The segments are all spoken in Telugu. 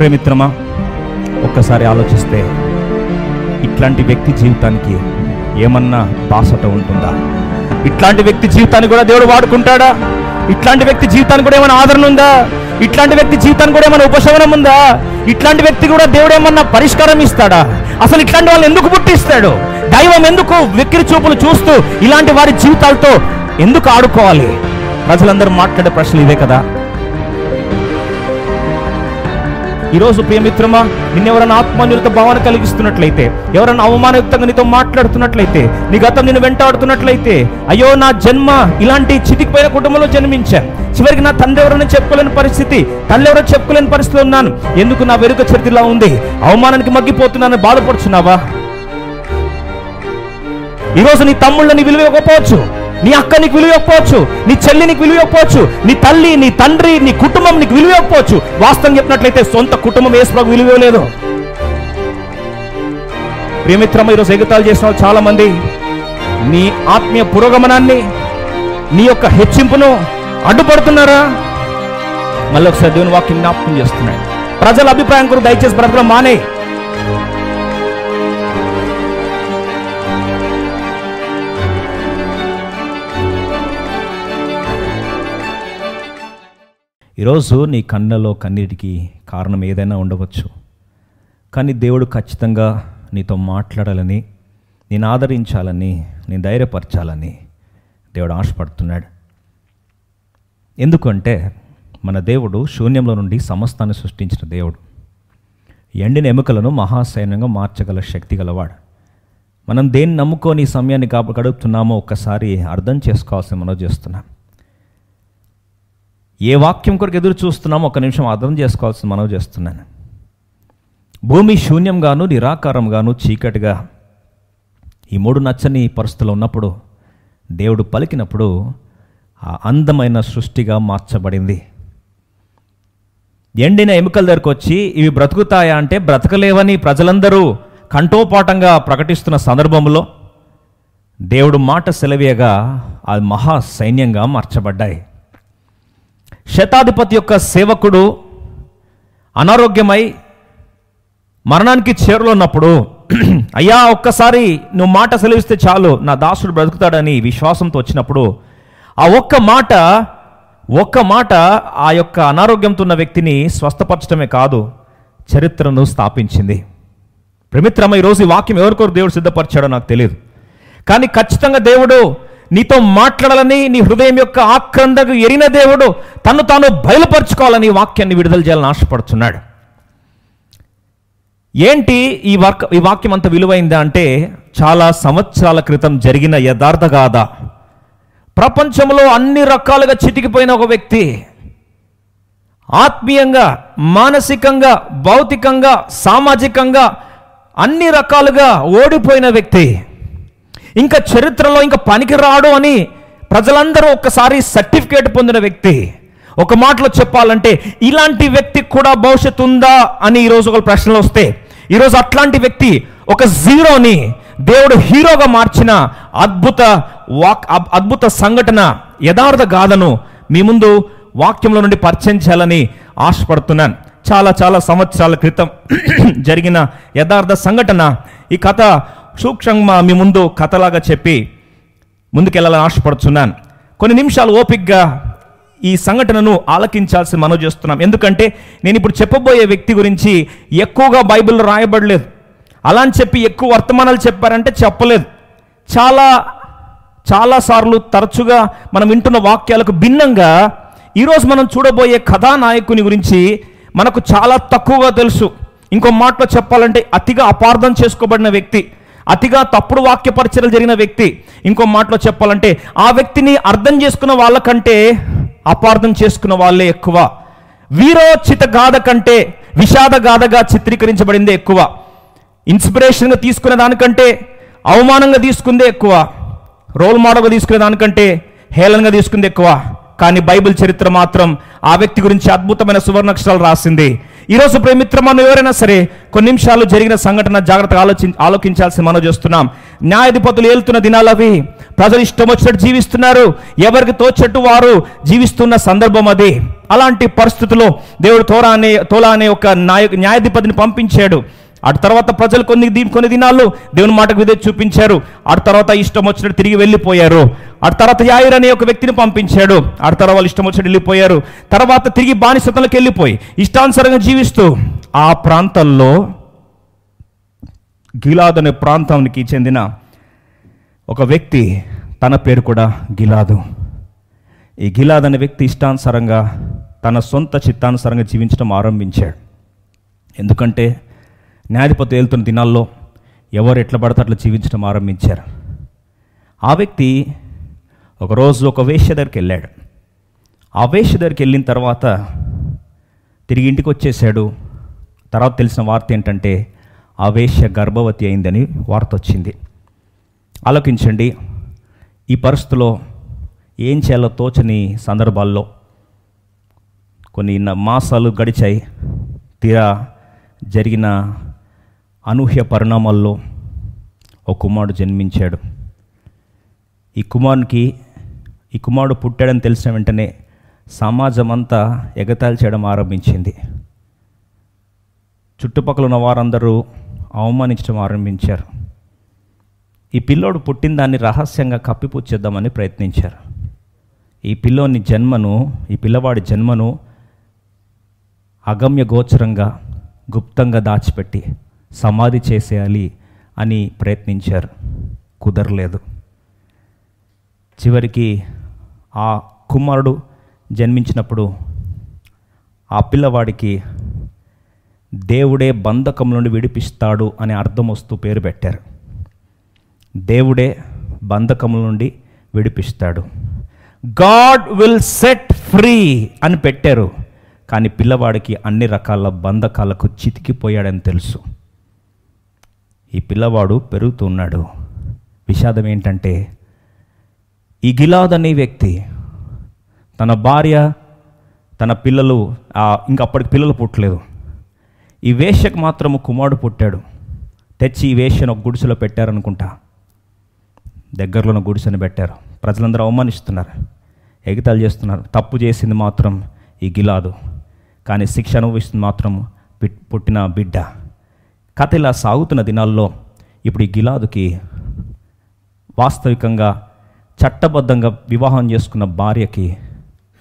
ప్రేమిత్రమా? ఒక్కసారి ఆలోచిస్తే ఇట్లాంటి వ్యక్తి జీవితానికి ఏమన్నా బాసట ఉంటుందా? ఇట్లాంటి వ్యక్తి జీవితాన్ని కూడా దేవుడు వాడుకుంటాడా? ఇట్లాంటి వ్యక్తి జీవితానికి కూడా ఏమైనా ఆదరణ ఉందా? ఇట్లాంటి వ్యక్తి జీవితానికి కూడా ఏమైనా ఉపశమనం ఉందా? ఇట్లాంటి వ్యక్తి కూడా దేవుడు ఏమన్నా పరిష్కారం ఇస్తాడా? అసలు ఇట్లాంటి వాళ్ళని ఎందుకు పుట్టిస్తాడు? దైవం ఎందుకు వెక్కిరి చూపులు చూస్తూ ఇలాంటి వారి జీవితాలతో ఎందుకు ఆడుకోవాలి? ప్రజలందరూ మాట్లాడే ప్రశ్నలు ఇవే కదా. ఈరోజు ప్రియమిత్రమా నిన్నెవరైనా ఆత్మన్యులత భావన కలిగిస్తున్నట్లయితే ఎవరైనా అవమానయుక్తంగా నీతో మాట్లాడుతున్నట్లయితే నీ గతం నిన్ను వెంటాడుతున్నట్లయితే అయ్యో నా జన్మ ఇలాంటి చితికిపోయిన కుటుంబంలో జన్మించా. చివరికి నా తండ్రి ఎవరైనా చెప్పుకోలేని పరిస్థితి తల్లి ఎవరో చెప్పుకోలేని పరిస్థితిలో ఉన్నాను. ఎందుకు నా వెనుక చరిత్రలా ఉంది? అవమానానికి మగ్గిపోతున్నాను బాధపడుచున్నావా? ఈరోజు నీ తమ్ముళ్ళని విలువ ఇవ్వకపోవచ్చు. నీ అక్క నీకు విలువ ఇవ్వకపోవచ్చు నీ చెల్లి నీకు విలువ ఇవ్వకపోవచ్చు నీ తల్లి నీ తండ్రి నీ కుటుంబం నీకు విలువ ఇవ్వకపోవచ్చు. వాస్తవం చెప్పినట్లయితే సొంత కుటుంబం ఏసుప్రకు విలువ లేదు ప్రియమిత్రమ ఈరోజు ఎగతాలు చేసిన చాలా మంది నీ ఆత్మీయ పురోగమనాన్ని నీ యొక్క హెచ్చింపును అడ్డుపడుతున్నారా? మళ్ళీ ఒకసారి దేవుని వాక్యం జ్ఞాపకం చేస్తున్నాడు ప్రజల అభిప్రాయం కూడా దయచేసి బ్రతకడం మానే. ఈరోజు నీ కన్నులో కన్నీటికి కారణం ఏదైనా ఉండవచ్చు. కానీ దేవుడు ఖచ్చితంగా నీతో మాట్లాడాలని నేను ఆదరించాలని నేను ధైర్యపరచాలని దేవుడు ఆశపడుతున్నాడు. ఎందుకంటే మన దేవుడు శూన్యంలో నుండి సమస్తాన్ని సృష్టించిన దేవుడు. ఎండిన ఎముకలను మహాసైన్యంగా మార్చగల శక్తి గలవాడు. మనం దేన్ని నమ్ముకొని సమయాన్ని కాపు గడుపుతున్నామో ఒక్కసారి అర్థం చేసుకోవాల్సిన మనం చేస్తున్నాం. ఏ వాక్యం కొరకు ఎదురు చూస్తున్నామో ఒక నిమిషం అర్థం చేసుకోవాల్సిన మనం చేస్తున్నాను. భూమి శూన్యంగాను నిరాకారంగాను చీకటిగా ఈ మూడు నచ్చని పరిస్థితులు ఉన్నప్పుడు దేవుడు పలికినప్పుడు ఆ అందమైన సృష్టిగా మార్చబడింది. ఎండిన ఎముకల దగ్గరకు వచ్చి ఇవి బ్రతుకుతాయా? అంటే బ్రతకలేవని ప్రజలందరూ కంఠోపాఠంగా ప్రకటిస్తున్న సందర్భంలో దేవుడు మాట సెలవేయగా అది మహా సైన్యంగా మార్చబడ్డాయి. శతాధిపతి యొక్క సేవకుడు అనారోగ్యమై మరణానికి చేరులో ఉన్నప్పుడు అయ్యా ఒక్కసారి నువ్వు మాట సెలవిస్తే చాలు నా దాసుడు బ్రతుకుతాడని విశ్వాసంతో వచ్చినప్పుడు ఆ ఒక్క మాట ఒక్క మాట ఆ యొక్క అనారోగ్యంతో ఉన్న వ్యక్తిని స్వస్థపరచడమే కాదు చరిత్రను స్థాపించింది. ప్రమిత్రమ ఈరోజు ఈ వాక్యం ఎవరికొరకు దేవుడు సిద్ధపరిచాడో నాకు తెలియదు కానీ ఖచ్చితంగా దేవుడు నీతో మాట్లాడాలని నీ హృదయం యొక్క ఆక్రందకు ఎరిన దేవుడు తను తాను బయలుపరచుకోవాలని ఈ వాక్యాన్ని విడుదల చేయాలని ఆశపడుతున్నాడు. ఏంటి ఈ వాక్ ఈ వాక్యం అంత విలువైందా అంటే చాలా సంవత్సరాల క్రితం జరిగిన యథార్థ గాథ. ప్రపంచంలో అన్ని రకాలుగా చితికిపోయిన ఒక వ్యక్తి ఆత్మీయంగా మానసికంగా భౌతికంగా సామాజికంగా అన్ని రకాలుగా ఓడిపోయిన వ్యక్తి. ఇంకా చరిత్రలో ఇంకా పనికిరాడు అని ప్రజలందరూ ఒక్కసారి సర్టిఫికేట్ పొందిన వ్యక్తి. ఒక మాటలో చెప్పాలంటే ఇలాంటి వ్యక్తికి కూడా భవిష్యత్తు ఉందా? అని ఈరోజు ఒక ప్రశ్నలు వస్తే ఈరోజు అట్లాంటి వ్యక్తి ఒక జీరోని దేవుడు హీరోగా మార్చిన అద్భుత వాక్ అబ్- అద్భుత సంఘటన యథార్థ గాథను మీ ముందు వాక్యంలో నుండి పరిచయం చేయాలని ఆశపడుతున్నాను. చాలా చాలా సంవత్సరాల క్రితం జరిగిన యథార్థ సంఘటన. ఈ కథ సూక్ష్మంగా మీ ముందు కథలాగా చెప్పి ముందుకెళ్ళాలని ఆశపడుతున్నాను కొన్ని నిమిషాలు ఓపిక్గా ఈ సంఘటనను ఆలకించాల్సి మనం చేస్తున్నాం. ఎందుకంటే నేను ఇప్పుడు చెప్పబోయే వ్యక్తి గురించి ఎక్కువగా బైబిల్లో రాయబడలేదు. అలా అని చెప్పి ఎక్కువ వర్తమానాలు చెప్పారంటే చెప్పలేదు. చాలా చాలాసార్లు తరచుగా మనం వింటున్న వాక్యాలకు భిన్నంగా ఈరోజు మనం చూడబోయే కథానాయకుని గురించి మనకు చాలా తక్కువగా తెలుసు. ఇంకో మాటలో చెప్పాలంటే అతిగా అపార్థం చేసుకోబడిన వ్యక్తి. అతిగా తప్పుడు వాక్య పరిచయలు జరిగిన వ్యక్తి. ఇంకో మాటలో చెప్పాలంటే ఆ వ్యక్తిని అర్థం చేసుకున్న వాళ్ళకంటే అపార్థం చేసుకున్న వాళ్ళే ఎక్కువ. వీరోచిత గాథ కంటే విషాద గాథగా చిత్రీకరించబడిందే ఎక్కువ. ఇన్స్పిరేషన్గా తీసుకునే దానికంటే అవమానంగా తీసుకుందే ఎక్కువ. రోల్ మోడల్గా తీసుకునే దానికంటే హేళనగా తీసుకుంది ఎక్కువ. కానీ బైబిల్ చరిత్ర మాత్రం ఆ వ్యక్తి గురించి అద్భుతమైన సువర్ణక్షరాలు రాసింది. ఈరోజు ప్రేమిత్రమను ఎవరైనా సరే కొన్ని నిమిషాలు జరిగిన సంఘటన జాగ్రత్తగా ఆలోచి ఆలోకించాల్సి మనం చేస్తున్నాం. న్యాయాధిపతులు ఏలుతున్న దినాలవి ప్రజలు ఇష్టం వచ్చినట్టు జీవిస్తున్నారు. ఎవరికి తోచట్టు వారు జీవిస్తున్న సందర్భం అది. అలాంటి పరిస్థితుల్లో దేవుడు తోరా అనే తోలా అనే ఒక నాయ న్యాయాధిపతిని పంపించాడు. అటు తర్వాత ప్రజలు కొన్ని కొన్ని దినాల్లో దేవుని మాటకు విధే చూపించారు. ఆ తర్వాత ఇష్టం వచ్చినట్టు తిరిగి వెళ్ళిపోయారు. ఆ తర్వాత యాయిర్ అనే ఒక వ్యక్తిని పంపించాడు. ఆ తర్వాత వాళ్ళు ఇష్టం వచ్చి వెళ్ళిపోయారు. తర్వాత తిరిగి బానిసతలకు వెళ్ళిపోయి ఇష్టానుసారంగా జీవిస్తూ ఆ ప్రాంతంలో గిలాద్ అనే ప్రాంతానికి చెందిన ఒక వ్యక్తి తన పేరు కూడా గిలాదు. ఈ గిలాద్ అనే వ్యక్తి ఇష్టానుసారంగా తన సొంత చిత్తానుసారంగా జీవించడం ఆరంభించాడు. ఎందుకంటే న్యాయాధిపతి వెళ్తున్న దినాల్లో ఎవరు ఎట్లా పడితే అట్లా జీవించడం ఆరంభించారు. ఆ వ్యక్తి ఒకరోజు ఒక వేష్య దగ్గరికి వెళ్ళాడు. ఆ వేష్య దగ్గరికి వెళ్ళిన తర్వాత తిరిగి ఇంటికి వచ్చేసాడు తర్వాత తెలిసిన వార్త ఏంటంటే ఆ వేష్య గర్భవతి అయిందని వార్త వచ్చింది. ఆలోచించండి ఈ పరిస్థితిలో ఏం చేయాలో తోచని సందర్భాల్లో కొన్ని మాసాలు గడిచాయి. తీరా జరిగిన అనూహ్య పరిణామాల్లో ఒక కుమారుడు జన్మించాడు. ఈ కుమారునికి ఈ కుమారుడు పుట్టాడని తెలిసిన వెంటనే సమాజం అంతా ఎగతాళి చేయడం ఆరంభించింది. చుట్టుపక్కల ఉన్న వారందరూ అవమానించడం ఆరంభించారు. ఈ పిల్లోడు పుట్టిన దాన్ని రహస్యంగా కప్పిపుచ్చేద్దామని ప్రయత్నించారు. ఈ పిల్లోని జన్మను ఈ పిల్లవాడి జన్మను అగమ్య గోచరంగా గుప్తంగా దాచిపెట్టి సమాధి చేసేయాలి అని ప్రయత్నించారు. కుదరలేదు. చివరికి ఆ కుమారుడు జన్మించినప్పుడు ఆ పిల్లవాడికి దేవుడే బంధకం నుండి విడిపిస్తాడు అనే అర్థం వస్తూ పేరు పెట్టారు. దేవుడే బంధకముల నుండి విడిపిస్తాడు. గాడ్ విల్ సెట్ ఫ్రీ అని పెట్టారు. కానీ పిల్లవాడికి అన్ని రకాల బంధకాలకు చితికిపోయాడని తెలుసు. ఈ పిల్లవాడు పెరుగుతున్నాడు విషాదం ఏంటంటే ఈ గిలాద్ అనే వ్యక్తి తన భార్య తన పిల్లలు ఇంకా అప్పటికి పిల్లలు పుట్టలేదు. ఈ వేషకు మాత్రము కుమారుడు పుట్టాడు. తెచ్చి ఈ వేషను ఒక గుడిసెలో పెట్టారనుకుంటా. దగ్గరలోని గుడిసెను పెట్టారు. ప్రజలందరూ అవమానిస్తున్నారు. ఎగతాలు చేస్తున్నారు. తప్పు చేసింది మాత్రం ఈ గిలాదు. కానీ శిక్ష అనుభవిస్తుంది మాత్రం పుట్టిన బిడ్డ. కథ ఇలా సాగుతున్న దినాల్లో ఇప్పుడు ఈ గిలాదుకి వాస్తవికంగా చట్టబద్ధంగా వివాహం చేసుకున్న భార్యకి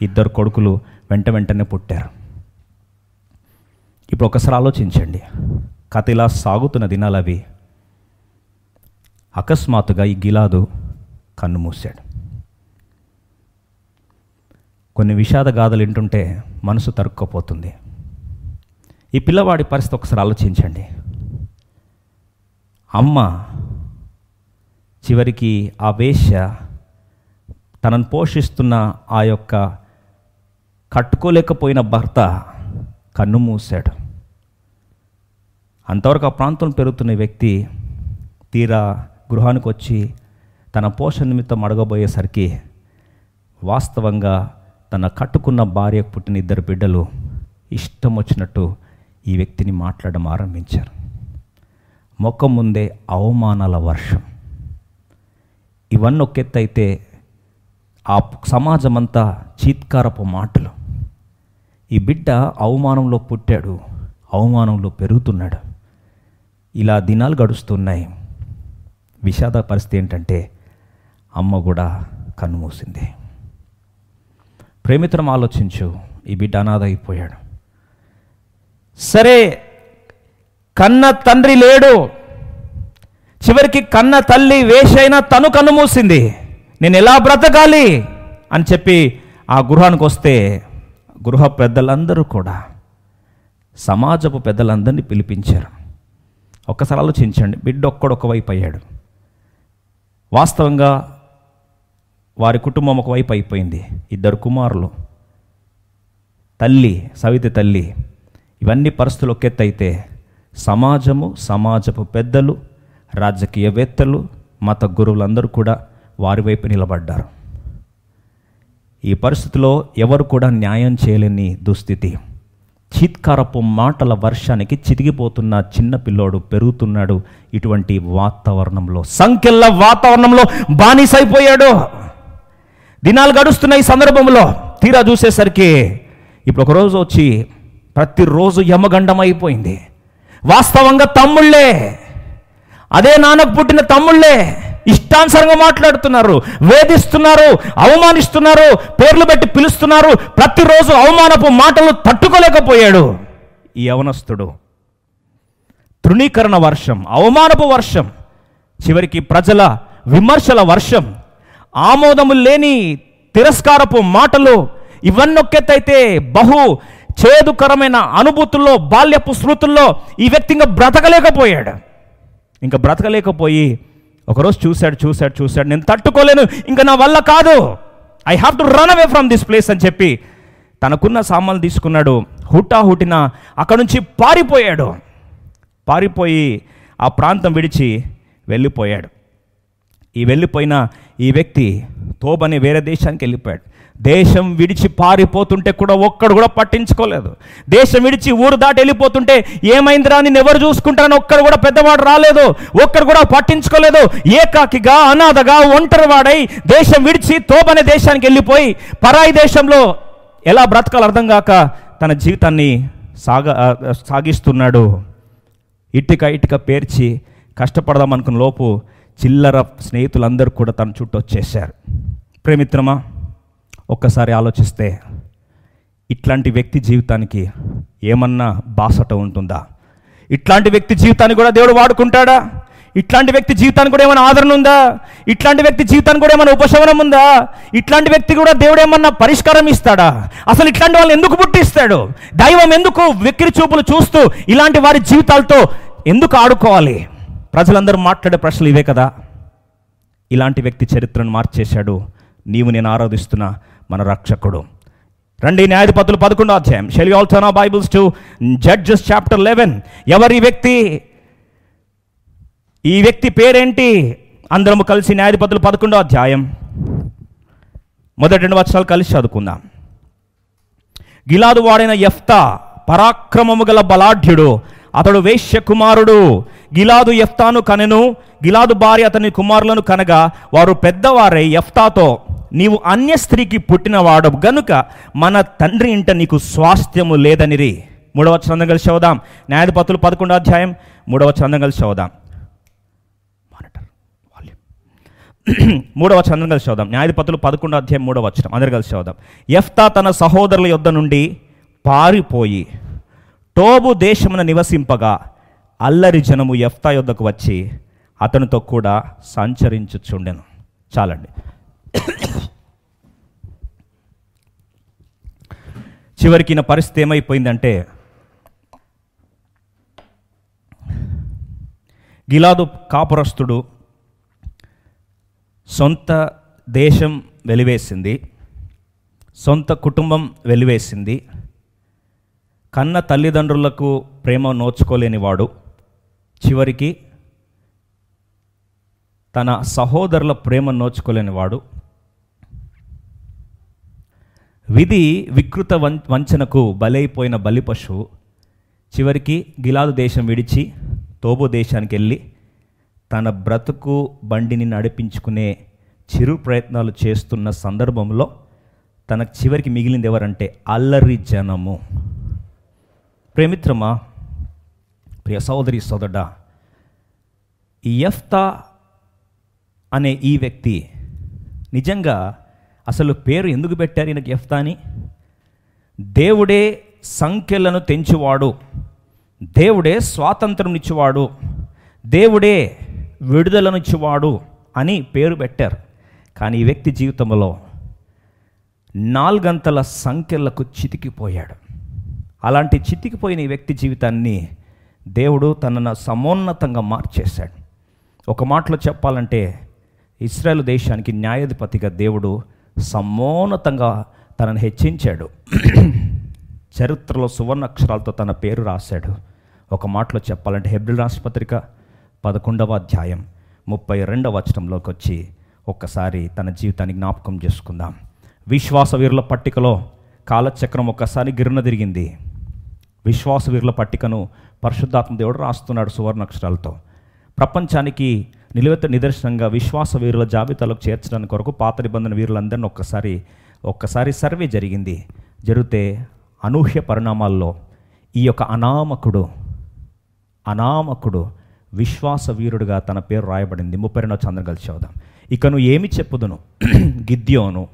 ఇద్దరు కొడుకులు వెంట వెంటనే పుట్టారు. ఇప్పుడు ఒకసారి ఆలోచించండి. కథ ఇలా సాగుతున్న దినాలు అవి అకస్మాత్తుగా ఈ గిలాదు కన్ను మూశాడు. కొన్ని విషాద గాథలు వింటుంటే మనసు తరుక్కుపోతుంది. ఈ పిల్లవాడి పరిస్థితి ఒకసారి ఆలోచించండి. అమ్మ చివరికి ఆ వేశ్య తనను పోషిస్తున్న ఆ యొక్క కట్టుకోలేకపోయిన భర్త కన్ను మూశాడు. అంతవరకు ఆ ప్రాంతం పెరుగుతున్న వ్యక్తి తీరా గృహానికి వచ్చి తన పోషణ నిమిత్తం అడగబోయేసరికి వాస్తవంగా తన కట్టుకున్న భార్యకు పుట్టిన ఇద్దరు బిడ్డలు ఇష్టం వచ్చినట్టు ఈ వ్యక్తిని మాట్లాడడం ఆరంభించారు. మొక్క ముందే అవమానాల వర్షం. ఇవన్నీ ఒక అయితే ఆ సమాజం అంతా చీత్కారపు మాటలు. ఈ బిడ్డ అవమానంలో పుట్టాడు అవమానంలో పెరుగుతున్నాడు. ఇలా దినాలు గడుస్తున్నాయి. విషాద పరిస్థితి ఏంటంటే అమ్మ కూడా కన్నుమూసింది. ప్రేమిత్రం ఆలోచించు ఈ బిడ్డ అనాథ అయిపోయాడు సరే కన్న తండ్రి లేడు. చివరికి కన్న తల్లి వేషైనా తను కన్నుమూసింది. నేను ఎలా బ్రతకాలి అని చెప్పి ఆ గృహానికి వస్తే గృహ పెద్దలందరూ కూడా సమాజపు పెద్దలందరినీ పిలిపించారు. ఒక్కసారి ఆలోచించండి బిడ్డ ఒక్కడొక వైపు అయ్యాడు. వాస్తవంగా వారి కుటుంబం ఒకవైపు అయిపోయింది. ఇద్దరు కుమారులు తల్లి సవితి తల్లి ఇవన్నీ పరిస్థితులు ఒకెత్తైతే సమాజము సమాజపు పెద్దలు రాజకీయవేత్తలు మత గురువులందరూ కూడా వారి వైపు నిలబడ్డారు. ఈ పరిస్థితిలో ఎవరు కూడా న్యాయం చేయలేని దుస్థితి. చీత్కారపు మాటల వర్షానికి చితికిపోతున్న చిన్న పిల్లోడు పెరుగుతున్నాడు ఇటువంటి వాతావరణంలో. సంఖ్యల వాతావరణంలో బానిసైపోయాడు. దినాలు గడుస్తున్న ఈ సందర్భంలో తీరా చూసేసరికి ఇప్పుడు ఒక రోజు వచ్చి ప్రతిరోజు యమగండం అయిపోయింది వాస్తవంగా తమ్ముళ్ళే. అదే నాన్నకు పుట్టిన తమ్ముళ్ళే. ఇష్టానుసారంగా మాట్లాడుతున్నారు వేధిస్తున్నారు అవమానిస్తున్నారు పేర్లు పెట్టి పిలుస్తున్నారు ప్రతిరోజు అవమానపు మాటలు తట్టుకోలేకపోయాడు ఈ యవనస్తుడు. తృణీకరణ వర్షం అవమానపు వర్షం చివరికి ప్రజల విమర్శల వర్షం ఆమోదము లేని తిరస్కారపు మాటలు ఇవన్నొక్కెత్తైతే బహు చేదుకరమైన అనుభూతుల్లో బాల్యపు స్మృతుల్లో ఈ వ్యక్తి ఇంకా బ్రతకలేకపోయాడు. ఇంకా బ్రతకలేకపోయి ఒకరోజు చూశాడు చూశాడు చూశాడు. నేను తట్టుకోలేను. ఇంకా నా వల్ల కాదు. I have to run away from this place అని చెప్పి తనకున్న సామాన్లు తీసుకున్నాడు. హుటా హుటిన అక్కడ నుంచి పారిపోయాడు. పారిపోయి ఆ ప్రాంతం విడిచి వెళ్ళిపోయాడు. ఈ వెళ్ళిపోయిన ఈ వ్యక్తి తోబని వేరే దేశానికి వెళ్ళిపోయాడు. దేశం విడిచి పారిపోతుంటే కూడా ఒక్కడు కూడా పట్టించుకోలేదు. దేశం విడిచి ఊరు దాటి వెళ్ళిపోతుంటే ఏమైందిరా అని ఎవరు చూసుకుంటారని ఒక్కడు కూడా పెద్దవాడు రాలేదు. ఒక్కడు కూడా పట్టించుకోలేదు. ఏకాకిగా అనాథగా ఒంటరివాడై దేశం విడిచి తోబనే దేశానికి వెళ్ళిపోయి పరాయి దేశంలో ఎలా బ్రతకాలో అర్థం కాక తన జీవితాన్ని సాగ సాగిస్తున్నాడు. ఇటుక ఇటుక పేర్చి కష్టపడదాం అనుకున్న లోపు చిల్లర స్నేహితులందరూ కూడా తన చుట్టూ వచ్చేసారు ప్రేమిత్రమా? ఒక్కసారి ఆలోచిస్తే ఇట్లాంటి వ్యక్తి జీవితానికి ఏమన్నా బాసట ఉంటుందా? ఇట్లాంటి వ్యక్తి జీవితాన్ని కూడా దేవుడు వాడుకుంటాడా? ఇట్లాంటి వ్యక్తి జీవితానికి కూడా ఏమైనా ఆదరణ ఉందా? ఇట్లాంటి వ్యక్తి జీవితానికి కూడా ఏమైనా ఉపశమనం ఉందా? ఇట్లాంటి వ్యక్తి కూడా దేవుడు ఏమన్నా పరిష్కారం ఇస్తాడా? అసలు ఇట్లాంటి వాళ్ళని ఎందుకు పుట్టిస్తాడు? దైవం ఎందుకు వెక్కిరి చూపులు చూస్తూ ఇలాంటి వారి జీవితాలతో ఎందుకు ఆడుకోవాలి? ప్రజలందరూ మాట్లాడే ప్రశ్నలు ఇవే కదా. ఇలాంటి వ్యక్తి చరిత్రను మార్చేశాడు. నీవు నేను ఆరాధిస్తున్నా మన రక్షకుడు. రండి న్యాయాధిపతులు పదకొండో అధ్యాయం. షెల్ ఆల్సో నా Bibles to Judges chapter eleven ఎవరి వ్యక్తి ఈ వ్యక్తి పేరేంటి? అందరము కలిసి న్యాయాధిపతులు పదకొండో అధ్యాయం. మొదటి రెండు వర్షాలు కలిసి చదువుకుందాం. గిలాదు వాడైన ఎఫ్తా పరాక్రమము గల బలాఢ్యుడు అతడు వేశ్య కుమారుడు గిలాదు ఎఫ్తాను కనెను గిలాదు భార్య అతని కుమారులను కనగా వారు పెద్దవారై ఎఫ్తాతో నీవు అన్య స్త్రీకి పుట్టినవాడు గనుక మన తండ్రి ఇంట నీకు స్వాస్థ్యము లేదనిరి. మూడవ చందం కలిసి చదువుదాం. న్యాయధిపతులు పదకొండో అధ్యాయం. మూడవ చందం కలిసి చదువుదాం. మానిటర్ వాల్యూమ్ మూడవ చందం కలిసి చదుదాం న్యాయధిపతులు పదకొండో అధ్యాయం మూడవ వచనం. అందరు కలిసి చదుదాం ఎఫ్తా తన సహోదరుల యొద్ద నుండి పారిపోయి టోబు దేశమున నివసింపగా అల్లరి జనము ఎఫ్తా యొద్దకు వచ్చి అతనితో కూడా సంచరించుచుండెను. చాలండి. చివరికి నా పరిస్థితి ఏమైపోయిందంటే గిలాదు కాపురస్తుడు సొంత దేశం వెలివేసింది సొంత కుటుంబం వెలివేసింది కన్న తల్లిదండ్రులకు ప్రేమ నోచుకోలేని వాడు చివరికి తన సహోదరుల ప్రేమ నోచుకోలేని వాడు విధి వికృత వం వంచనకు బలైపోయిన బలి పశువు చివరికి గిలాదు దేశం విడిచి తోబో దేశానికి వెళ్ళి తన బ్రతుకు బండిని నడిపించుకునే చిరు ప్రయత్నాలు చేస్తున్న సందర్భంలో తనకు చివరికి మిగిలింది ఎవరంటే అల్లరి జనము. ప్రేమిత్రమా ప్రియ సోదరి సోదరుడా ఈ ఎఫ్తా అనే ఈ వ్యక్తి నిజంగా అసలు పేరు ఎందుకు పెట్టారు ఈయనకి ఎఫ్తా అని దేవుడే సంఖ్యలను తెంచువాడు. దేవుడే స్వాతంత్రం ఇచ్చేవాడు. దేవుడే విడుదలనిచ్చేవాడు అని పేరు పెట్టారు. కానీ ఈ వ్యక్తి జీవితంలో నాలుగంతల సంఖ్యలకు చితికిపోయాడు. అలాంటి చితికిపోయిన ఈ వ్యక్తి జీవితాన్ని దేవుడు తనను సమోన్నతంగా మార్చేశాడు. ఒక మాటలో చెప్పాలంటే ఇస్రాయేల్ దేశానికి న్యాయాధిపతిగా దేవుడు సమోన్నతంగా తనను హెచ్చించాడు. చరిత్రలో సువర్ణ అక్షరాలతో తన పేరు రాశాడు. ఒక మాటలో చెప్పాలంటే హెబ్రిల్ రాష్ట్రపత్రిక పదకొండవ అధ్యాయం ముప్పై రెండవ వచనంలోకి వచ్చి ఒక్కసారి తన జీవితాన్ని జ్ఞాపకం చేసుకుందాం. విశ్వాస వీరుల పట్టికలో కాలచక్రం ఒక్కసారి గిరున తిరిగింది. విశ్వాస వీరుల పట్టికను పరిశుద్ధాత్మ దేవుడు రాస్తున్నాడు సువర్ణ అక్షరాలతో ప్రపంచానికి నిలువెత్త నిదర్శనంగా విశ్వాస వీరుల జాబితాలోకి చేర్చడానికి కొరకు పాత నిబంధన వీరులందరినీ ఒక్కసారి ఒక్కసారి సర్వే జరిగింది. జరిగితే అనూహ్య పరిణామాల్లో ఈ యొక్క అనామకుడు అనామకుడు విశ్వాస వీరుడుగా తన పేరు రాయబడింది. ముప్పై రెండవ చంద్ర కలిసి చదువుదాం. ఇక నువ్వు ఏమి చెప్పుదును? గిద్యోను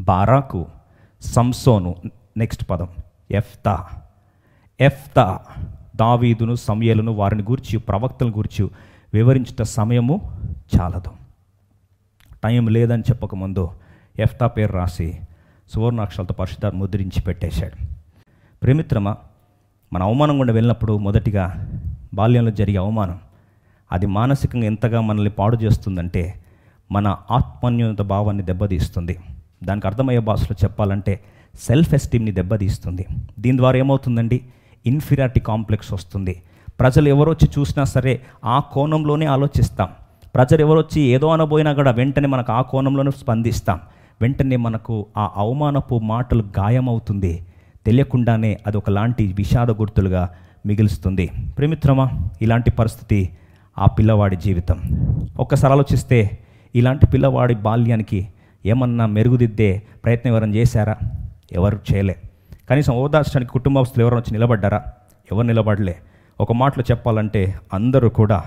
బారాకు సంసోను. నెక్స్ట్ పదం. ఎఫ్తా. ఎఫ్తా దావీదును సమయలను వారిని గూర్చి ప్రవక్తలను గూర్చి వివరించుట సమయము చాలదు. టైం లేదని చెప్పకముందు ఎఫ్తా పేరు రాసి సువర్ణాక్షరాలతో పరిశుద్ధాన్ని ముద్రించి పెట్టేశాడు. ప్రేమిత్రమ మన అవమానం గుండా వెళ్ళినప్పుడు మొదటిగా బాల్యంలో జరిగే అవమానం అది మానసికంగా ఎంతగా మనల్ని పాడు చేస్తుందంటే మన ఆత్మన్యూనత భావాన్ని దెబ్బతీస్తుంది. దానికి అర్థమయ్యే భాషలో చెప్పాలంటే సెల్ఫ్ ఎస్టీమ్ని దెబ్బతీస్తుంది. దీని ద్వారా ఏమవుతుందండి? ఇన్ఫీరియారిటీ కాంప్లెక్స్ వస్తుంది. ప్రజలు ఎవరు వచ్చి చూసినా సరే ఆ కోణంలోనే ఆలోచిస్తాం. ప్రజలు ఎవరు వచ్చి ఏదో అనబోయినా కూడా వెంటనే మనకు ఆ కోణంలోనే స్పందిస్తాం. వెంటనే మనకు ఆ అవమానపు మాటలు గాయమవుతుంది. తెలియకుండానే అది ఒకలాంటి విషాద గుర్తులుగా మిగులుస్తుంది. ప్రేమిత్రమా ఇలాంటి పరిస్థితి ఆ పిల్లవాడి జీవితం. ఒక్కసారి ఆలోచిస్తే ఇలాంటి పిల్లవాడి బాల్యానికి ఏమన్నా మెరుగుదిద్దే ప్రయత్నం ఎవరైనా చేశారా? ఎవరు చేయలే. కనీసం ఓదార్చడానికి కుటుంబస్తులు ఎవరైనా వచ్చి నిలబడ్డారా? ఎవరు నిలబడలే. ఒక మాటలో చెప్పాలంటే అందరూ కూడా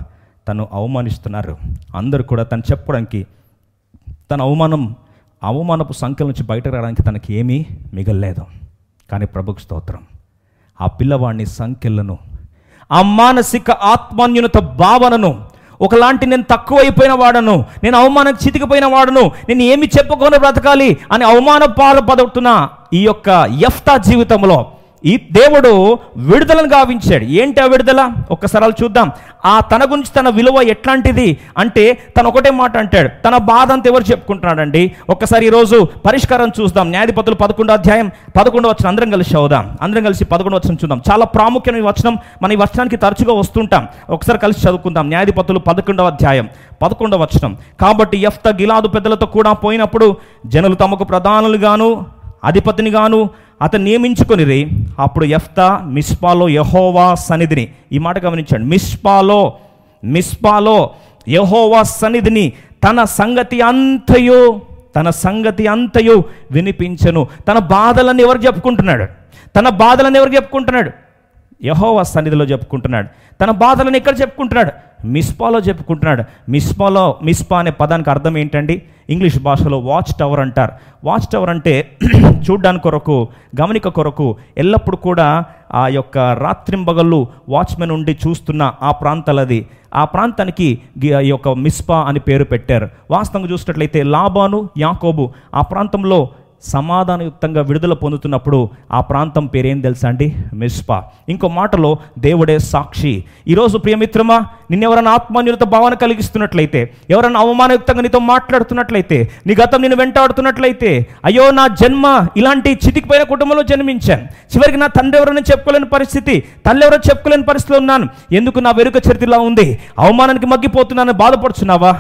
తను అవమానిస్తున్నారు. అందరూ కూడా తను చెప్పడానికి తన అవమానం అవమానపు సంఖ్యల నుంచి బయటకు రావడానికి తనకి ఏమీ మిగల్లేదు. కానీ ప్రభుకు స్తోత్రం. ఆ పిల్లవాడిని సంఖ్యలను ఆ మానసిక ఆత్మాన్యునత భావనను ఒకలాంటి నేను తక్కువైపోయిన వాడను నేను అవమానం చితికిపోయిన వాడను నేను ఏమి చెప్పుకొని బ్రతకాలి అని అవమాన పాలు పదవుతున్న ఈ యొక్క యఫ్తా జీవితంలో ఈ దేవుడు విడుదలను గావించాడు. ఏంటి ఆ విడుదల? ఒక్కసారి చూద్దాం. ఆ తన గురించి తన విలువ ఎట్లాంటిది? అంటే తను ఒకటే మాట అంటాడు. తన బాధ అంత ఎవరు చెప్పుకుంటున్నాడండి? ఒక్కసారి ఈరోజు పరిష్కారం చూద్దాం. న్యాయాధిపతులు పదకొండో అధ్యాయం పదకొండో వచ్చిన అందరం కలిసి అవుదాం అందరం కలిసి పదకొండో వచ్చిన చూద్దాం. చాలా ప్రాముఖ్యమైన ఈ వచనం. మన ఈ వచనానికి తరచుగా వస్తుంటాం. ఒకసారి కలిసి చదువుకుందాం. న్యాయాధిపతులు పదకొండవ అధ్యాయం పదకొండవ వచనం. కాబట్టి ఎఫ్త గిలాదు పెద్దలతో కూడా పోయినప్పుడు జనులు తమకు ప్రధానులుగాను అధిపతిని అతను అతను నియమించుకొనిరి. అప్పుడు ఎఫ్తా మిస్పాలో యహోవా సన్నిధిని ఈ మాట గమనించండి. మిస్పాలో మిస్పాలో యహోవా సన్నిధిని తన సంగతి అంతయు తన సంగతి అంతయు వినిపించను. తన బాధలను ఎవరు చెప్పుకుంటున్నాడు? తన బాధలను ఎవరు చెప్పుకుంటున్నాడు? యహోవా సన్నిధిలో చెప్పుకుంటున్నాడు. తన బాధలను ఎక్కడ చెప్పుకుంటున్నాడు? మిస్పాలో చెప్పుకుంటున్నాడు. మిస్పాలో మిస్పా అనే పదానికి అర్థం ఏంటండి? ఇంగ్లీష్ భాషలో వాచ్ టవర్ అంటారు. వాచ్ టవర్ అంటే చూడ్డానికి కొరకు గమనిక కొరకు ఎల్లప్పుడు కూడా ఆ యొక్క రాత్రింబగళ్ళు వాచ్మెన్ ఉండి చూస్తున్న ఆ ప్రాంతాలది. ఆ ప్రాంతానికి గి- ఈ యొక్క మిస్పా అని పేరు పెట్టారు. వాస్తవంగా చూసినట్లయితే లాబాను యాకోబు ఆ ప్రాంతంలో సమాధానయుక్తంగా విడుదల పొందుతున్నప్పుడు ఆ ప్రాంతం పేరేం తెలుసా అండి? మిస్పా. ఇంకో మాటలో దేవుడే సాక్షి. ఈరోజు ప్రియమిత్రమా నిన్నెవరైనా ఆత్మాన్యులత భావన కలిగిస్తున్నట్లయితే ఎవరైనా అవమానయుక్తంగా నీతో మాట్లాడుతున్నట్లయితే నీ గతం నేను వెంటాడుతున్నట్లయితే అయ్యో నా జన్మ ఇలాంటి చితికిపోయిన కుటుంబంలో జన్మించాను. చివరికి నా తండ్రి ఎవరైనా చెప్పుకోలేని పరిస్థితి తల్లి ఎవరో చెప్పుకోలేని పరిస్థితిలో ఉన్నాను. ఎందుకు నా వెనుక చరిత్రలా ఉంది? అవమానానికి మగ్గిపోతున్నానని బాధపడుచున్నావా?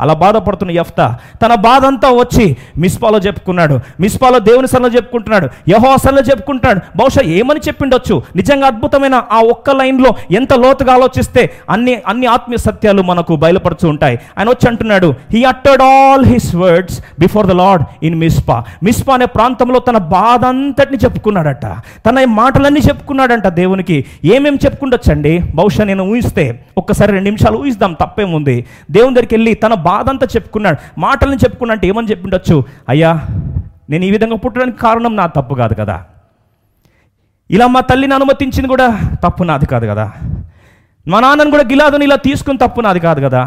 అలా బాధపడుతున్న యఫ్త తన బాధ అంతా వచ్చి మిస్పాలో చెప్పుకున్నాడు. మిస్పాలో దేవుని సరలో చెప్పుకుంటున్నాడు. యహో సరలో చెప్పుకుంటున్నాడు. బహుశా ఏమని చెప్పిండొచ్చు? నిజంగా అద్భుతమైన ఆ ఒక్క లైన్లో ఎంత లోతుగా ఆలోచిస్తే అన్ని అన్ని ఆత్మీయ సత్యాలు మనకు బయలుపరుచు ఉంటాయి. ఆయన వచ్చి అంటున్నాడు he uttered all his words before the Lord in Mizpah. Mizpah అనే ప్రాంతంలో తన బాధ అంతటిని చెప్పుకున్నాడట. తన మాటలన్నీ చెప్పుకున్నాడంట దేవునికి. ఏమేమి చెప్పుకుండొచ్చండి? బహుశా నేను ఊహిస్తే ఒక్కసారి రెండు నిమిషాలు ఊహిస్తాం తప్పేముంది? దేవుని దగ్గరికి వెళ్ళి తన బాధ అంతా చెప్పుకున్నాడు. మాటలను చెప్పుకున్నా అంటే ఏమని చెప్పిండొచ్చు? అయ్యా నేను ఈ విధంగా పుట్టడానికి కారణం నా తప్పు కాదు కదా. ఇలా మా తల్లిని అనుమతించింది కూడా తప్పు నాది కాదు కదా. మా నాన్నను కూడా గిలాదుని ఇలా తీసుకుని తప్పు నాది కాదు కదా.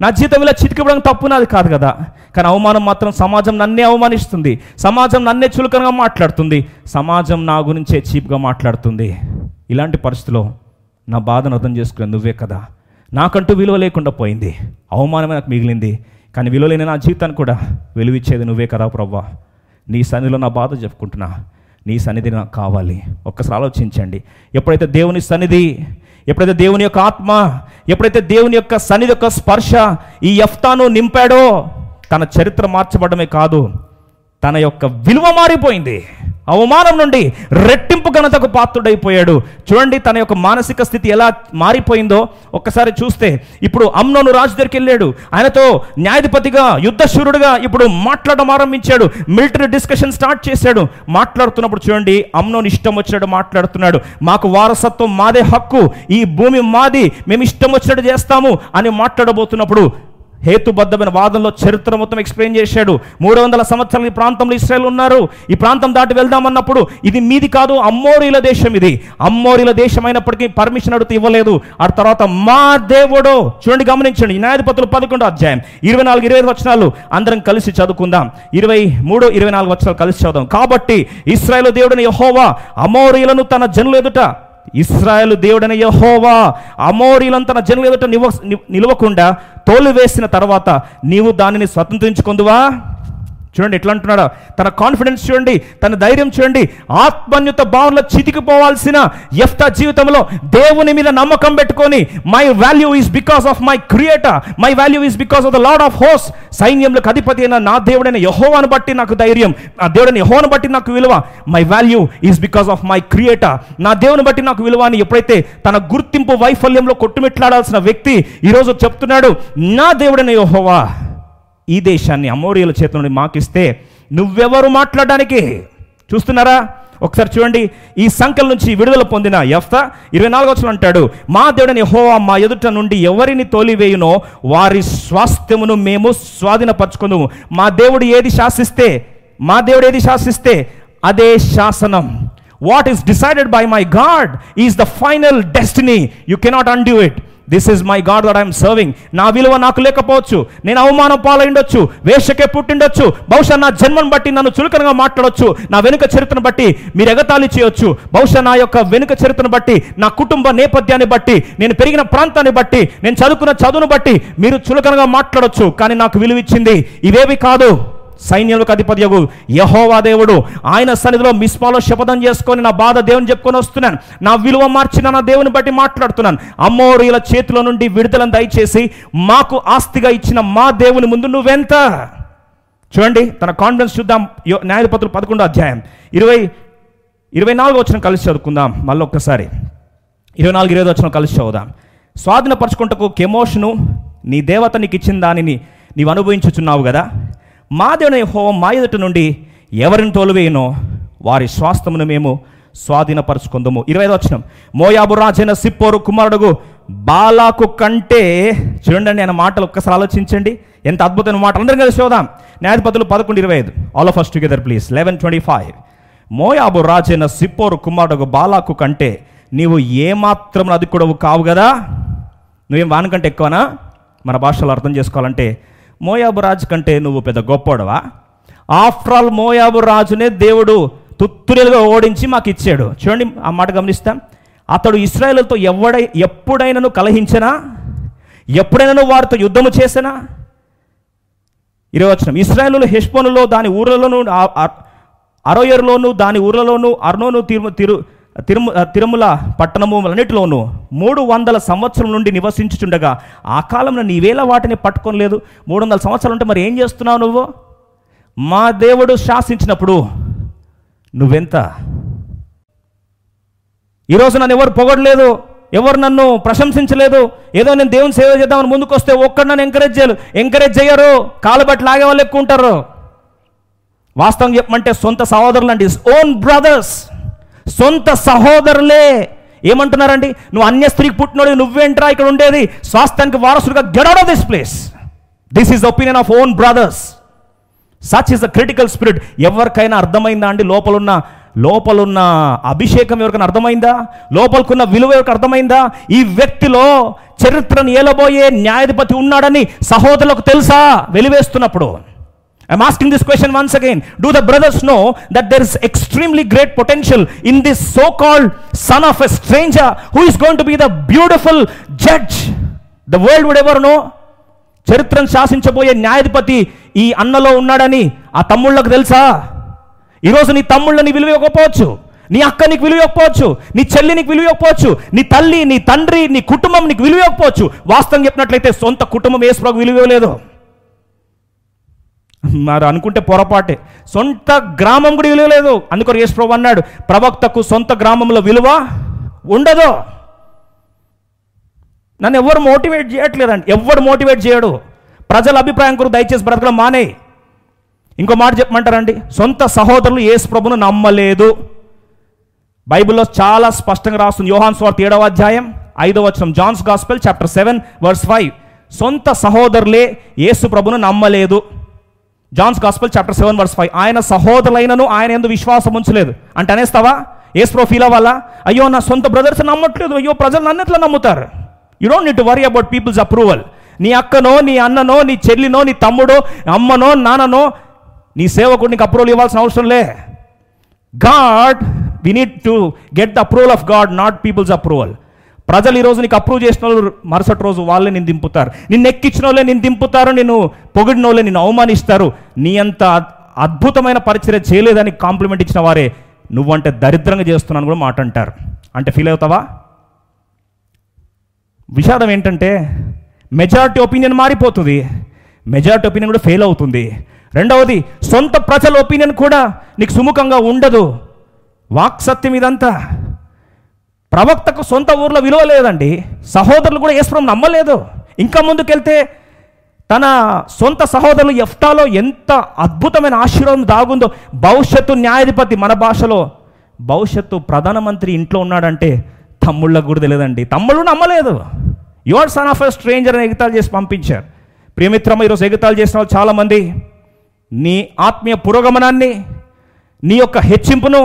నా జీతం ఇలా చితికివ్వడం తప్పు నాది కాదు కదా. కానీ అవమానం మాత్రం సమాజం నన్నే అవమానిస్తుంది. సమాజం నన్నే చులకనగా మాట్లాడుతుంది. సమాజం నా గురించే చీప్గా మాట్లాడుతుంది. ఇలాంటి పరిస్థితిలో నా బాధను అర్థం చేసుకునే నువ్వే కదా. నాకంటూ విలువ లేకుండా పోయింది. అవమానమే నాకు మిగిలింది. కానీ విలువ లేని నా జీవితాన్ని కూడా వెలువిచ్చేది నువ్వే కదా ప్రవ్వా. నీ సన్నిధిలో నా బాధ చెప్పుకుంటున్నా. నీ సన్నిధి నాకు కావాలి. ఒక్కసారి ఆలోచించండి. ఎప్పుడైతే దేవుని సన్నిధి ఎప్పుడైతే దేవుని యొక్క ఆత్మ ఎప్పుడైతే దేవుని యొక్క సన్నిధి యొక్క స్పర్శ ఈ యఫ్తాను నింపాడో తన చరిత్ర మార్చబడమే కాదు. తన యొక్క విలువ మారిపోయింది. అవమానం నుండి రెట్టింపు ఘనతకు పాత్రుడైపోయాడు. చూడండి తన యొక్క మానసిక స్థితి ఎలా మారిపోయిందో. ఒక్కసారి చూస్తే ఇప్పుడు అమ్నోను రాజు దగ్గరికి వెళ్ళాడు. ఆయనతో న్యాయాధిపతిగా యుద్ధశూరుడుగా ఇప్పుడు మాట్లాడడం ఆరంభించాడు. మిలిటరీ డిస్కషన్ స్టార్ట్ చేశాడు. మాట్లాడుతున్నప్పుడు చూడండి అమ్నోను ఇష్టం వచ్చినట్టు మాట్లాడుతున్నాడు. మాకు వారసత్వం మాదే హక్కు. ఈ భూమి మాది మేము ఇష్టం వచ్చినట్టు చేస్తాము అని మాట్లాడబోతున్నప్పుడు హేతుబద్ధమైన వాదనలో చరిత్ర మొత్తం ఎక్స్ప్లెయిన్ చేశాడు. మూడు వందల సంవత్సరాలు ఈ ప్రాంతంలో ఇస్రాయల్ ఉన్నారు. ఈ ప్రాంతం దాటి వెళ్దామన్నప్పుడు ఇది మీది కాదు అమ్మోరీల దేశం ఇది. అమ్మోరీల దేశం అయినప్పటికీ పర్మిషన్ అడిగితే ఇవ్వలేదు. ఆ తర్వాత మా దేవుడు చూడండి గమనించండి ఈ న్యాయాధిపతులు పదకొండు అధ్యాయం ఇరవై నాలుగు ఇరవై ఐదు వచనాలు అందరం కలిసి చదువుకుందాం. ఇరవై మూడు ఇరవై నాలుగు వచనాలు కలిసి చదువుదాం. కాబట్టి ఇస్రాయల్ దేవుడిని యహోవా అమోరీలను తన జనులు ఎదుట ఇస్రాయలు దేవుడైన యహోవా అమోరీలను తన జనులు ఎదుట నివ ని- నిలవకుండా తర్వాత నీవు దానిని స్వతంత్రించుకుందువా? చూడండి ఎట్లా అంటున్నాడు? తన కాన్ఫిడెన్స్ చూడండి తన ధైర్యం చూడండి ఆత్మన్యుత భావనలో చితికిపోవాల్సిన ఎఫ్త జీవితంలో దేవుని మీద నమ్మకం పెట్టుకొని my value is because of my creator my value is because of the Lord of hose సైన్యంలోకి అధిపతి అయిన నా దేవుడైన యహోవాను బట్టి నాకు ధైర్యం. నా దేవుడైన యహోవాను బట్టి నాకు విలువ. My value is because of my creator నా దేవుని బట్టి నాకు విలువ అని ఎప్పుడైతే తన గుర్తింపు వైఫల్యంలో కొట్టుమిట్లాడాల్సిన వ్యక్తి ఈరోజు చెప్తున్నాడు నా దేవుడైన యహోవా. ఈ దేశాన్ని అమోరియల చేతుల నుండి మాకిస్తే నువ్వెవరు మాట్లాడడానికి? చూస్తున్నారా? ఒకసారి చూడండి. ఈ సంఖ్యల నుంచి విడుదల పొందిన ఎఫ్త ఇరవై నాలుగు వచ్చిన అంటాడు మా దేవుడని హో మా ఎదుట నుండి ఎవరిని తోలివేయునో వారి స్వాస్థ్యమును మేము స్వాధీనపరచుకుందాము. మా దేవుడు ఏది శాసిస్తే మా దేవుడు ఏది శాసిస్తే అదే శాసనం. What is decided by my God is the final destiny you cannot undo it this is my God that I'm serving నా విలువ నాకు లేకపోవచ్చు. నేను అవమానం పాలైండొచ్చు. వేషకే పుట్టిండొచ్చు. బహుశా నా జన్మను బట్టి నన్ను చులకనగా మాట్లాడొచ్చు. నా వెనుక చరిత్రను బట్టి మీరు ఎగతాళి చేయొచ్చు. బహుశా నా యొక్క వెనుక చరిత్రను బట్టి నా కుటుంబ నేపథ్యాన్ని బట్టి నేను పెరిగిన ప్రాంతాన్ని బట్టి నేను చదువుకున్న చదువును బట్టి మీరు చులకనగా మాట్లాడొచ్చు. కానీ నాకు విలువ ఇచ్చింది ఇవేవి కాదు. సైన్యులకు అధిపత్యగు యహోవా దేవుడు ఆయన సన్నిధిలో మిస్పాలో శపథం చేసుకొని నా బాధ దేవుని చెప్పుకొని వస్తున్నాను. నా విలువ మార్చిన నా దేవుని బట్టి మాట్లాడుతున్నాను. అమ్మోరీల చేతిలో నుండి విడుదలను దయచేసి మాకు ఆస్తిగా ఇచ్చిన మా దేవుని ముందు నువ్వెంత? చూడండి తన కాన్ఫిడెన్స్ చూద్దాం. యో- పదకొండో అధ్యాయం. ఇరవై ఇరవై నాలుగు వచ్చిన కలిసి చదువుకుందాం. మళ్ళీ ఒక్కసారి. ఇరవై నాలుగు ఇరవై వచ్చిన కలిసి చదువుదాం. స్వాధీనపరచుకుంటకు కెమోషను నీ దేవత నీకు ఇచ్చిన దానిని నీవు అనుభవించుచున్నావు కదా? మా దేవుని హోం మా ఎదుట నుండి ఎవరిని తోలువేయనో వారి స్వాస్థమును మేము స్వాధీనపరచుకుందాము. ఇరవై వచ్చిన మోయాబు రాజైన సిప్పోరు కుమారుడుగు బాలాకు కంటే చూడండి ఆయన మాటలు ఒక్కసారి ఆలోచించండి. ఎంత అద్భుతమైన మాటలు. అందరం కలిసి చూద్దాం. న్యాయపతులు పదకొండు ఇరవై ఐదు. All of first together please eleven twenty five మోయాబు రాజైన సిప్పోరు కుమారుడుగు బాలాకు కంటే నీవు ఏమాత్రం కూడా కావు కదా? నువ్వేం వానకంటే ఎక్కువనా? మన భాషలో అర్థం చేసుకోవాలంటే మోయాబు రాజు కంటే నువ్వు పెద్ద గొప్పడవా? ఆఫ్టర్ ఆల్ మోయాబు రాజునే దేవుడు తుత్తులుగా ఓడించి మాకు ఇచ్చాడు. చూడండి ఆ మాట గమనిస్తాం. అతడు ఇస్రాయలతో ఎవడై ఎప్పుడైనాను కలహించనా ఎప్పుడైనాను వారితో యుద్ధము చేసినా ఇరవచనం ఇస్రాయలు ఇస్రాయేలు హెష్బోనులో దాని ఊర్లలోనూ అరోయర్లోను దాని ఊర్లలోనూ అర్నోను తిరు తిరు తిరుము తిరుమల పట్టణము అన్నిటిలోను మూడు వందల సంవత్సరం నుండి నివసించుచుండగా ఆ కాలంలో నీవేళ వాటిని పట్టుకోలేదు మూడు వందల సంవత్సరాలు ఉంటే మరి ఏం చేస్తున్నావు నువ్వు? మా దేవుడు శాసించినప్పుడు నువ్వెంత? ఈరోజు నన్ను ఎవరు పొగడలేదు ఎవరు నన్ను ప్రశంసించలేదు ఏదో నేను దేవుని సేవ చేద్దామని ముందుకు వస్తే ఒక్కడు నన్ను ఎంకరేజ్ చేయరు. ఎంకరేజ్ చేయరు. కాలుబట్టి లాగే వాళ్ళు ఎక్కువ ఉంటారు. వాస్తవం చెప్పమంటే సొంత సహోదరులు అండి ఓన్ బ్రదర్స్ సొంత సహోదరులే. ఏమంటున్నారండి? నువ్వు అన్య స్త్రీకి పుట్టినోడు నువ్వేంట్రా ఇక్కడ ఉండేది? స్వాస్థ్యానికి వారసుడిగా get out of this place this is opinion of own brothers such is the critical spirit ఎవరికైనా అర్థమైందా అండి? లోపలున్న లోపలున్న అభిషేకం ఎవరికైనా అర్థమైందా? లోపలికున్న విలువ ఎవరికి అర్థమైందా? ఈ వ్యక్తిలో చరిత్రను ఏలబోయే న్యాయాధిపతి ఉన్నాడని సహోదరులకు తెలుసా? వెలివేస్తున్నప్పుడు. I'm asking this question once again do the brothers know that there is extremely great potential in this so called son of a stranger who is going to be the beautiful judge the world would ever know చరిత్రను శాసించబోయే న్యాయాధిపతి ఈ అన్నలో ఉన్నాడని ఆ తమ్ముళ్ళకు తెలుసా? ఈరోజు నీ తమ్ముళ్ళని విలువ ఇవ్వకపోవచ్చు. నీ అక్క నీకు విలువ ఇవ్వకపోవచ్చు. నీ చెల్లి నీకు విలువ ఇవ్వకపోవచ్చు. నీ తల్లి నీ తండ్రి నీ కుటుంబం నీకు విలువ ఇవ్వకపోవచ్చు. వాస్తవం చెప్పినట్లయితే సొంత కుటుంబం ఏసుప్రకు విలువ ఇవ్వలేదు. మరి అనుకుంటే పొరపాటే. సొంత గ్రామం కూడా విలువ లేదు అందుకని యేసు ప్రభు అన్నాడు ప్రవక్తకు సొంత గ్రామంలో విలువ ఉండదు. నన్ను ఎవరు మోటివేట్ చేయట్లేదండి. ఎవరు మోటివేట్ చేయడు. ప్రజల అభిప్రాయం కొరకు దయచేసి బ్రతకడం మానే. ఇంకో మాట చెప్పమంటారండి సొంత సహోదరులు యేసు ప్రభును నమ్మలేదు. బైబిల్లో చాలా స్పష్టంగా రాస్తుంది యోహాన్ స్వార్థ ఏడవ అధ్యాయం ఐదవ వచనం John's gospel chapter seven verse five. సొంత సహోదరులే యేసు ప్రభును నమ్మలేదు. John's gospel chapter seven verse five. ఆయన సహోదరులైనను ఆయన ఎందు విశ్వాసం ఉంచలేదు. అంటే అనేస్తావా? యేసు ఫీల్ అవ్వాలా? అయ్యో నా సొంత బ్రదర్స్ నమ్మట్లేదు. అయ్యో ప్రజలు నన్ను ఎట్లా నమ్ముతారు? You don't need to worry about people's approval నీ అక్కనో నీ అన్ననో నీ చెల్లినో నీ తమ్ముడో అమ్మనో నాన్ననో నీ సేవకుడు నీకు అప్రూవల్ ఇవ్వాల్సిన అవసరం లే. God we need to get the approval of God not people's approval ప్రజలు ఈరోజు నీకు అప్రూవ్ చేసిన వాళ్ళు మరుసటి రోజు వాళ్ళే నేను దింపుతారు. నిన్ను ఎక్కించిన వాళ్ళే నేను దింపుతారు నేను పొగిడిన వాళ్ళే నిన్ను అవమానిస్తారు. నీ అంత అద్- అద్భుతమైన పరిచర్య చేయలేదని కాంప్లిమెంట్ ఇచ్చిన వారే నువ్వంటే దరిద్రంగా చేస్తున్నాను కూడా మాట అంటారు. అంటే ఫీల్ అవుతావా? విషాదం ఏంటంటే మెజారిటీ ఒపీనియన్ మారిపోతుంది. మెజారిటీ ఒపీనియన్ కూడా ఫెయిల్ అవుతుంది. రెండవది సొంత ప్రజల ఒపీనియన్ కూడా నీకు సుముఖంగా ఉండదు. వాక్సత్యం ఇదంతా. ప్రవక్తకు సొంత ఊర్లో విలువ లేదండి. సహోదరులు కూడా యేసుప్రభు నమ్మలేదు. ఇంకా ముందుకెళ్తే తన సొంత సహోదరులు ఎఫ్టాలో ఎంత అద్భుతమైన ఆశీర్వాదం దాగుందో భవిష్యత్తు న్యాయాధిపతి మన భాషలో భవిష్యత్తు ప్రధానమంత్రి ఇంట్లో ఉన్నాడంటే తమ్ముళ్ళకు కూడా తెలియదండి. తమ్ముళ్ళు నమ్మలేదు. Your son of a stranger అని ఎగతాలు చేసి పంపించారు. ప్రియమిత్రమ ఈరోజు ఎగతాలు చేసిన వాళ్ళు చాలామంది నీ ఆత్మీయ పురోగమనాన్ని నీ యొక్క హెచ్చింపును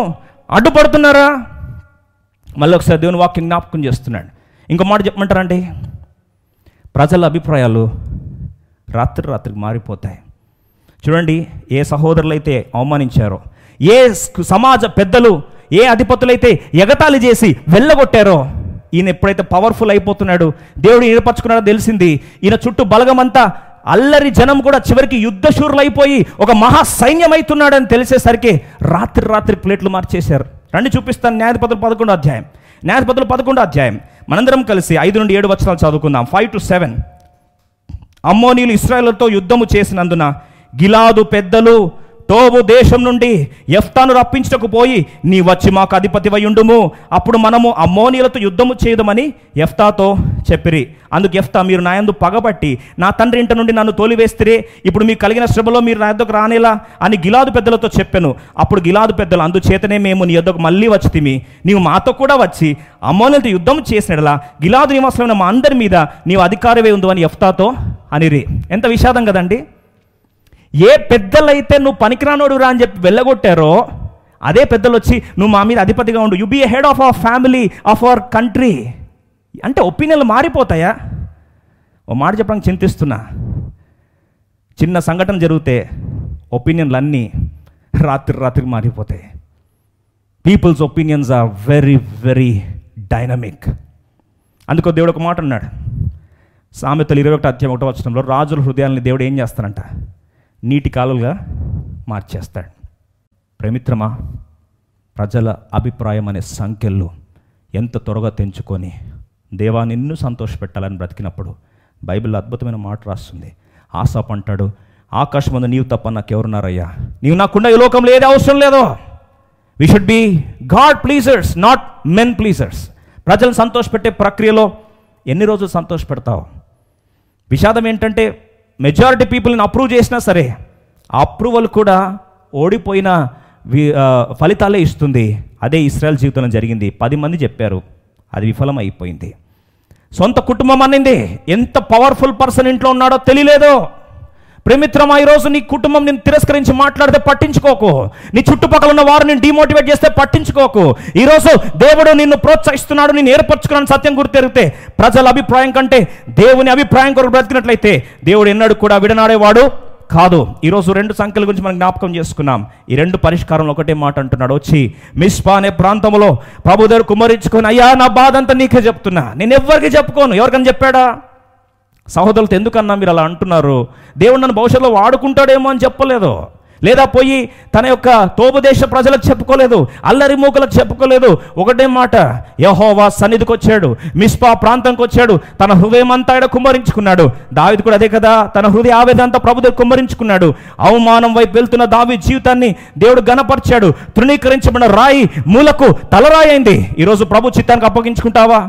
అడ్డుపడుతున్నారా? మళ్ళీ ఒకసారి దేవుని వాక్యం జ్ఞాపకం చేస్తున్నాడు. ఇంకో మాట చెప్పమంటారండి? ప్రజల అభిప్రాయాలు రాత్రి రాత్రికి మారిపోతాయి. చూడండి ఏ సహోదరులైతే అవమానించారో ఏ సమాజ పెద్దలు ఏ అధిపతులైతే ఎగతాళి చేసి వెళ్ళగొట్టారో ఈయన ఎప్పుడైతే పవర్ఫుల్ అయిపోతున్నాడు దేవుడు ఏర్పరచుకున్నాడో తెలిసింది ఈయన చుట్టూ బలగమంతా అల్లరి జనం కూడా చివరికి యుద్ధశూరులు అయిపోయి ఒక మహా సైన్యం అవుతున్నాడని తెలిసేసరికి రాత్రి రాత్రి ప్లేట్లు మార్చేశారు. రండి చూపిస్తాను. న్యాయపతులు పదకొండు అధ్యాయం. న్యాయపతులు పదకొండు అధ్యాయం. మనందరం కలిసి ఐదు నుండి ఏడు వచనాలు చదువుకుందాం. ఫైవ్ టు సెవెన్ అమ్మోనీలు ఇస్రాయలతో యుద్ధము చేసినందున గిలాదు పెద్దలు టోబు దేశం నుండి ఎఫ్తాను రప్పించటకు పోయి నీ వచ్చి మాకు అధిపతివై ఉండుము అప్పుడు మనము అమ్మోనీలతో యుద్ధము చేయదమని ఎఫ్తాతో చెప్పిరి. అందుకు ఎఫ్తా మీరు నా యందు పగబట్టి నా తండ్రి ఇంట నుండి నన్ను తోలివేస్తే ఇప్పుడు మీకు కలిగిన శ్రమలో మీరు నా యొద్దకు రానేలా అని గిలాదు పెద్దలతో చెప్పాను. అప్పుడు గిలాదు పెద్దలు అందుచేతనే మేము నీ యొద్దకు మళ్ళీ వచ్చితిమి నీవు మాతో కూడా వచ్చి అమ్మోనీలతో యుద్ధం చేసినలా గిలాదు నివాసమైన మా అందరి మీద నీవు అధికారమే ఉందో అని ఎఫ్తాతో అనిరి. ఎంత విషాదం కదండి? ఏ పెద్దలైతే నువ్వు పనికిరానోడు రా అని చెప్పి వెళ్ళగొట్టారో అదే పెద్దలు వచ్చి నువ్వు మా మీద అధిపతిగా ఉండు. You be head of our family of our country అంటే ఒపీనియన్లు మారిపోతాయా? ఓ మాట చెప్పడానికి చింతిస్తున్నా. చిన్న సంఘటన జరిగితే ఒపీనియన్లు అన్నీ రాత్రి రాత్రికి మారిపోతాయి. People's opinions are very very dynamic అందుకో దేవుడు ఒక మాట అన్నాడు. సామెతలు ఇరవై ఒకటి అధ్యాయం ఒకటో వచనంలో రాజుల హృదయాల్ని దేవుడు ఏం చేస్తాడంట నీటి కాలువలుగా మార్చేస్తాడు. ప్రేమిత్రమా ప్రజల అభిప్రాయం అనే సంఖ్యలు ఎంత త్వరగా తెంచుకొని దేవా నిన్ను సంతోషపెట్టాలని బ్రతికినప్పుడు బైబిల్ అద్భుతమైన మాట రాస్తుంది. ఆశాప్ అంటాడు ఆకాశం ముందు నీవు తప్ప నాకెవరున్నారయ్యా? నీవు నాకుండా ఈ లోకంలో ఏది అవసరం లేదో? We should be God pleasers not men pleasers ప్రజలను సంతోషపెట్టే ప్రక్రియలో ఎన్ని రోజులు సంతోషపెడతావు? విషాదం ఏంటంటే మెజారిటీ పీపుల్ని అప్రూవ్ చేసినా సరే ఆ అప్రూవల్ కూడా ఓడిపోయిన వి- ఫలితాలే ఇస్తుంది. అదే ఇస్రాయల్ జీవితంలో జరిగింది. పది మంది చెప్పారు. అది విఫలం అయిపోయింది సొంత కుటుంబం అనింది. ఎంత పవర్ఫుల్ పర్సన్ ఇంట్లో ఉన్నాడో తెలియలేదో. ప్రేమిత్రమా ఈరోజు నీ కుటుంబం నేను తిరస్కరించి మాట్లాడితే పట్టించుకోకు. నీ చుట్టుపక్కల ఉన్న వారు నేను డిమోటివేట్ చేస్తే పట్టించుకోకు. ఈరోజు దేవుడు నిన్ను ప్రోత్సహిస్తున్నాడు నేను ఏర్పరచుకున్నాను సత్యం గుర్తెరిగితే ప్రజల అభిప్రాయం కంటే దేవుని అభిప్రాయం కొరకు బ్రతికినట్లయితే దేవుడు ఎన్నడూ కూడా విడనాడేవాడు కాదు. ఈరోజు రెండు సంఖ్యల గురించి మనం జ్ఞాపకం చేసుకున్నాం. ఈ రెండు పరిష్కారంలో ఒకటే మాట అంటున్నాడు. వచ్చి మిస్పా అనే ప్రాంతంలో ప్రభు దగ్గర కుమరించుకొని అయ్యా నా బాధ అంతా నీకే చెప్తున్నా. నేను ఎవరికి చెప్పుకోను. ఎవరికని చెప్పాడా? సహోదరులతో ఎందుకన్నా మీరు అలా అంటున్నారు? దేవుడు నన్ను భవిష్యత్తులో వాడుకుంటాడేమో అని చెప్పలేదు. లేదా పోయి తన యొక్క తోపదేశ ప్రజలకు చెప్పుకోలేదు అల్లరి మూకలకు చెప్పుకోలేదు. ఒకటే మాట యహోవా సన్నిధికి వచ్చాడు మిస్పా ప్రాంతంకి వచ్చాడు తన హృదయం అంతా ఆయన కుమ్మరించుకున్నాడు. దావిది కూడా అదే కదా తన హృదయ ఆవేదన అంతా ప్రభు దగ్గర కుమ్మరించుకున్నాడు. అవమానం వైపు వెళ్తున్న దావి జీవితాన్ని దేవుడు గనపరిచాడు తృణీకరించబడిన రాయి మూలకు తలరాయి అయింది. ఈరోజు ప్రభు చిత్తానికి అప్పగించుకుంటావా?